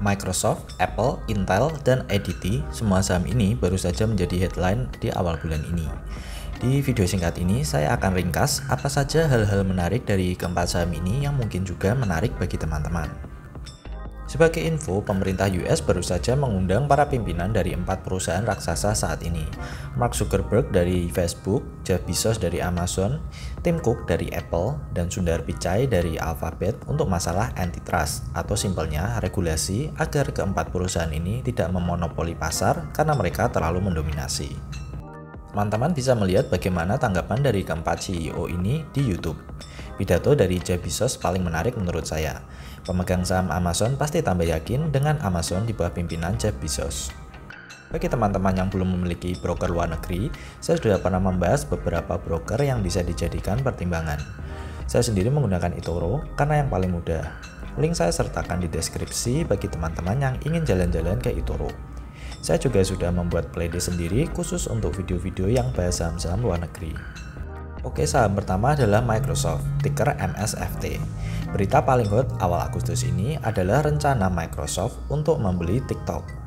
Microsoft, Apple, Intel, dan ADT, semua saham ini baru saja menjadi headline di awal bulan ini. Di video singkat ini, saya akan ringkas apa saja hal-hal menarik dari keempat saham ini yang mungkin juga menarik bagi teman-teman. Sebagai info, pemerintah US baru saja mengundang para pimpinan dari empat perusahaan raksasa saat ini. Mark Zuckerberg dari Facebook, Jeff Bezos dari Amazon, Tim Cook dari Apple, dan Sundar Pichai dari Alphabet untuk masalah antitrust atau simpelnya regulasi agar keempat perusahaan ini tidak memonopoli pasar karena mereka terlalu mendominasi. Teman-teman bisa melihat bagaimana tanggapan dari keempat CEO ini di YouTube. Pidato dari Jeff Bezos paling menarik menurut saya. Pemegang saham Amazon pasti tambah yakin dengan Amazon di bawah pimpinan Jeff Bezos. Bagi teman-teman yang belum memiliki broker luar negeri, saya sudah pernah membahas beberapa broker yang bisa dijadikan pertimbangan. Saya sendiri menggunakan eToro karena yang paling mudah. Link saya sertakan di deskripsi bagi teman-teman yang ingin jalan-jalan ke eToro. Saya juga sudah membuat playlist sendiri khusus untuk video-video yang bahas saham-saham luar negeri. Oke, saham pertama adalah Microsoft, ticker MSFT. Berita paling hot awal Agustus ini adalah rencana Microsoft untuk membeli TikTok.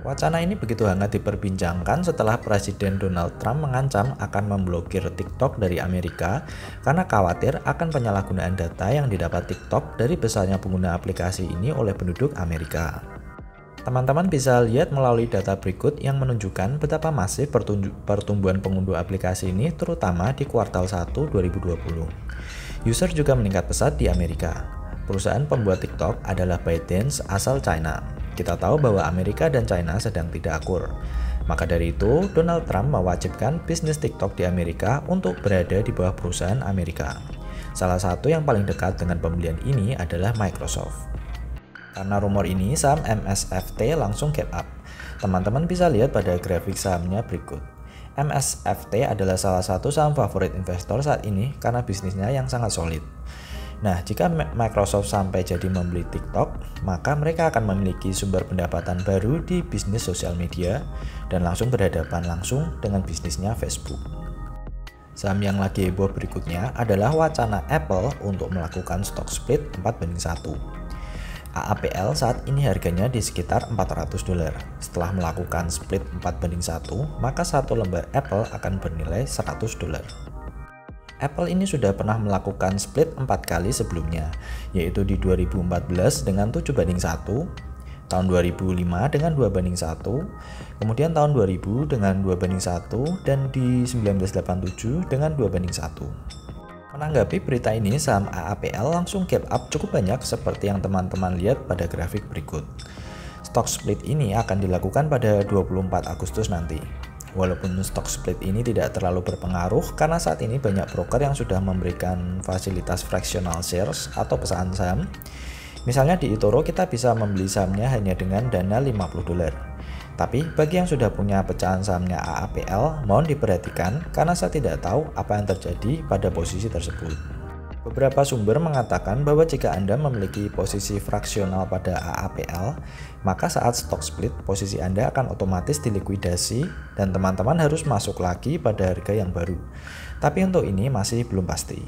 Wacana ini begitu hangat diperbincangkan setelah Presiden Donald Trump mengancam akan memblokir TikTok dari Amerika karena khawatir akan penyalahgunaan data yang didapat TikTok dari besarnya pengguna aplikasi ini oleh penduduk Amerika. Teman-teman bisa lihat melalui data berikut yang menunjukkan betapa masif pertumbuhan pengunduh aplikasi ini terutama di kuartal 1 2020. User juga meningkat pesat di Amerika. Perusahaan pembuat TikTok adalah ByteDance asal China. Kita tahu bahwa Amerika dan China sedang tidak akur. Maka dari itu, Donald Trump mewajibkan bisnis TikTok di Amerika untuk berada di bawah perusahaan Amerika. Salah satu yang paling dekat dengan pembelian ini adalah Microsoft. Karena rumor ini, saham MSFT langsung gap up. Teman-teman bisa lihat pada grafik sahamnya berikut. MSFT adalah salah satu saham favorit investor saat ini karena bisnisnya yang sangat solid. Nah, jika Microsoft sampai jadi membeli TikTok, maka mereka akan memiliki sumber pendapatan baru di bisnis sosial media dan langsung berhadapan langsung dengan bisnisnya Facebook. Saham yang lagi heboh berikutnya adalah wacana Apple untuk melakukan stock split 4 banding 1. AAPL saat ini harganya di sekitar 400 dolar. Setelah melakukan split 4 banding 1, maka satu lembar Apple akan bernilai 100 dolar. Apple ini sudah pernah melakukan split 4 kali sebelumnya, yaitu di 2014 dengan 7 banding 1, tahun 2005 dengan 2 banding 1, kemudian tahun 2000 dengan 2 banding 1, dan di 1987 dengan 2 banding 1. Menanggapi berita ini, saham AAPL langsung gap up cukup banyak seperti yang teman-teman lihat pada grafik berikut. Stock split ini akan dilakukan pada 24 Agustus nanti. Walaupun stock split ini tidak terlalu berpengaruh karena saat ini banyak broker yang sudah memberikan fasilitas fractional shares atau pesanan saham. Misalnya di eToro kita bisa membeli sahamnya hanya dengan dana 50 dolar. Tapi bagi yang sudah punya pecahan sahamnya AAPL, mohon diperhatikan karena saya tidak tahu apa yang terjadi pada posisi tersebut. Beberapa sumber mengatakan bahwa jika Anda memiliki posisi fraksional pada AAPL, maka saat stock split, posisi Anda akan otomatis dilikuidasi dan teman-teman harus masuk lagi pada harga yang baru. Tapi untuk ini masih belum pasti.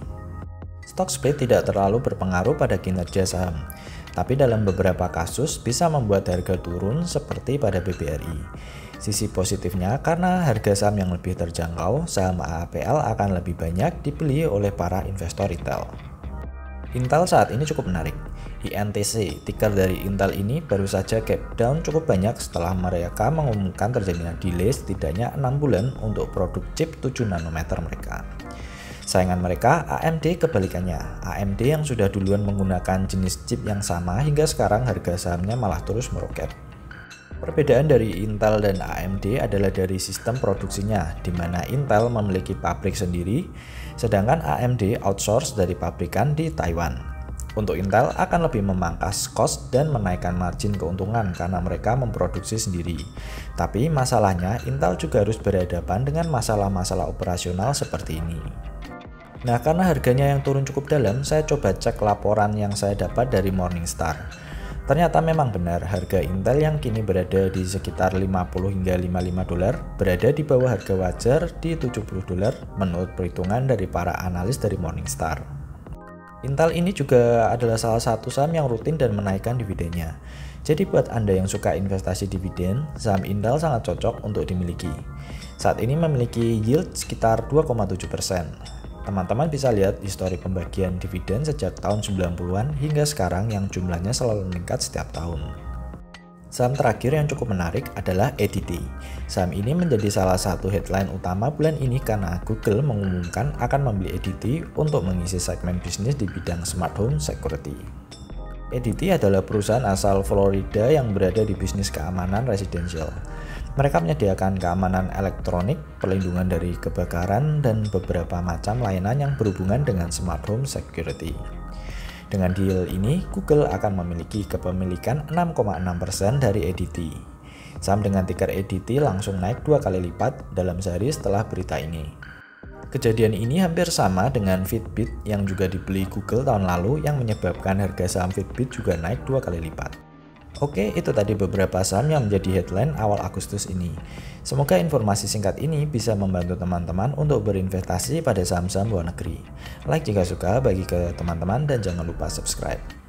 Stock split tidak terlalu berpengaruh pada kinerja saham tapi dalam beberapa kasus bisa membuat harga turun seperti pada BBRI. Sisi positifnya karena harga saham yang lebih terjangkau, saham AAPL akan lebih banyak dibeli oleh para investor retail. Intel saat ini cukup menarik. INTC, ticker dari Intel ini baru saja gap down cukup banyak setelah mereka mengumumkan terjadinya delay setidaknya 6 bulan untuk produk chip 7 nanometer mereka. Saingan mereka AMD kebalikannya. AMD yang sudah duluan menggunakan jenis chip yang sama hingga sekarang harga sahamnya malah terus meroket. Perbedaan dari Intel dan AMD adalah dari sistem produksinya, di mana Intel memiliki pabrik sendiri, sedangkan AMD outsource dari pabrikan di Taiwan. Untuk Intel akan lebih memangkas cost dan menaikkan margin keuntungan karena mereka memproduksi sendiri. Tapi masalahnya Intel juga harus berhadapan dengan masalah-masalah operasional seperti ini. Nah, karena harganya yang turun cukup dalam, saya coba cek laporan yang saya dapat dari Morningstar. Ternyata memang benar harga Intel yang kini berada di sekitar 50 hingga 55 dolar berada di bawah harga wajar di 70 dolar menurut perhitungan dari para analis dari Morningstar. Intel ini juga adalah salah satu saham yang rutin dan menaikkan dividennya. Jadi buat Anda yang suka investasi dividen, saham Intel sangat cocok untuk dimiliki. Saat ini memiliki yield sekitar 2,7%. Teman-teman bisa lihat histori pembagian dividen sejak tahun 90-an hingga sekarang yang jumlahnya selalu meningkat setiap tahun. Saham terakhir yang cukup menarik adalah EDT. Saham ini menjadi salah satu headline utama bulan ini karena Google mengumumkan akan membeli EDT untuk mengisi segmen bisnis di bidang smart home security. EDT adalah perusahaan asal Florida yang berada di bisnis keamanan residensial. Mereka menyediakan keamanan elektronik, perlindungan dari kebakaran, dan beberapa macam layanan yang berhubungan dengan smart home security. Dengan deal ini, Google akan memiliki kepemilikan 6,6% dari EDT. Saham dengan ticker EDT langsung naik dua kali lipat dalam sehari setelah berita ini. Kejadian ini hampir sama dengan Fitbit yang juga dibeli Google tahun lalu yang menyebabkan harga saham Fitbit juga naik dua kali lipat. Oke, itu tadi beberapa saham yang menjadi headline awal Agustus ini. Semoga informasi singkat ini bisa membantu teman-teman untuk berinvestasi pada saham-saham luar negeri. Like jika suka, bagi ke teman-teman, dan jangan lupa subscribe.